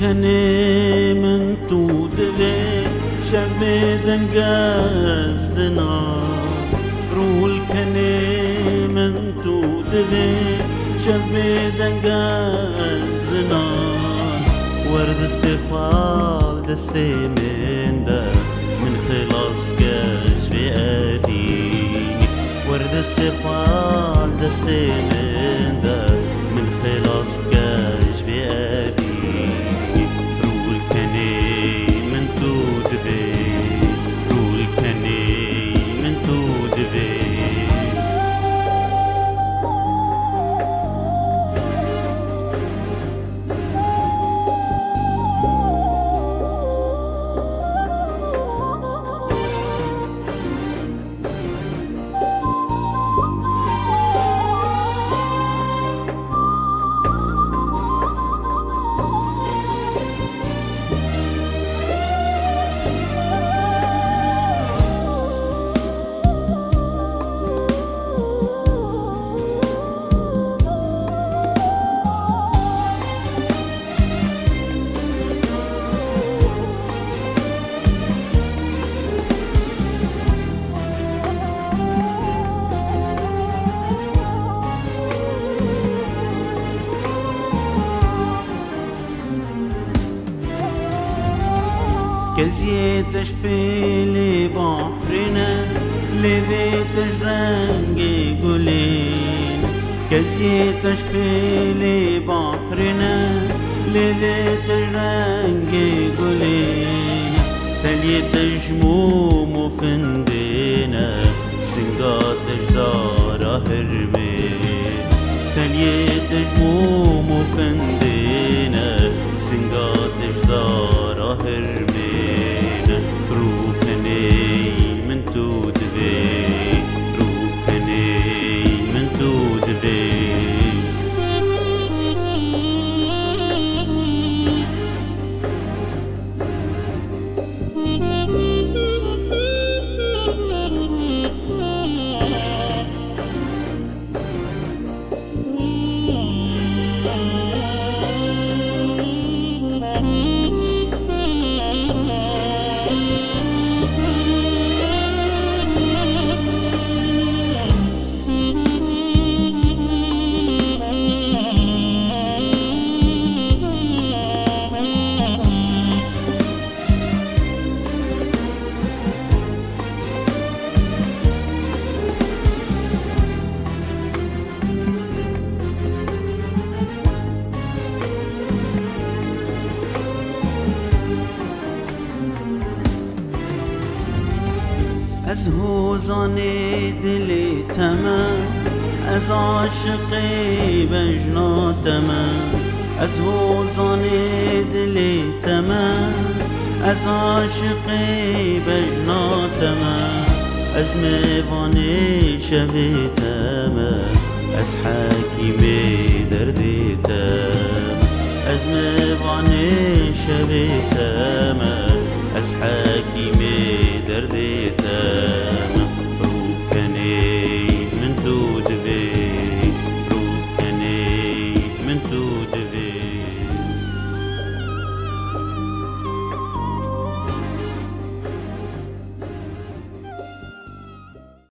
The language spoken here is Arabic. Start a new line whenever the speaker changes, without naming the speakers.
کنه من تو دل شب دنگز دنا. رول کنه من تو دل شب دنگز دنا. ورد استقبال دست من ده من خلاص كاش في أدي ورد استقبال دست من ده من خلاص كاش في أدي كزيتش بيلي بحرنا لبيتش رنجي قولين كزيتش بيلي بحرنا لبيتش رنجي قولين تليت جموم وفندينا سنقاتش دارا هرمين تليت جموم از هوزان دلی تمام از عاشقی بجنا تمام از هوزان دلی تمام از عاشقی بجنا تمام از میوانی شبی تمام از حکیمی دردی تمام از میوانی شبی تمام از حکیمی دردي تام did.